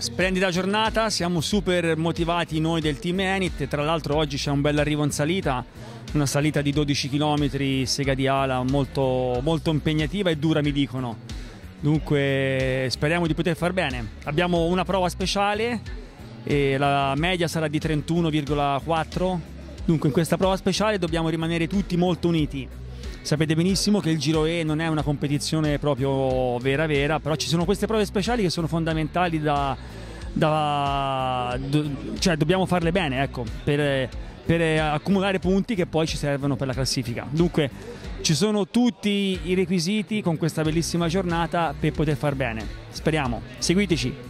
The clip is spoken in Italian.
Splendida giornata, siamo super motivati noi del team Enit, tra l'altro oggi c'è un bel arrivo in salita, una salita di 12 km, sega di ala, molto, molto impegnativa e dura mi dicono. Dunque speriamo di poter far bene. Abbiamo una prova speciale la media sarà di 31,4. Dunque in questa prova speciale dobbiamo rimanere tutti molto uniti. Sapete benissimo che il Giro E non è una competizione proprio vera vera, però ci sono queste prove speciali che sono fondamentali da, da do, cioè dobbiamo farle bene, ecco, per, per accumulare punti che poi ci servono per la classifica. Dunque ci sono tutti i requisiti con questa bellissima giornata per poter far bene. Speriamo. Seguiteci.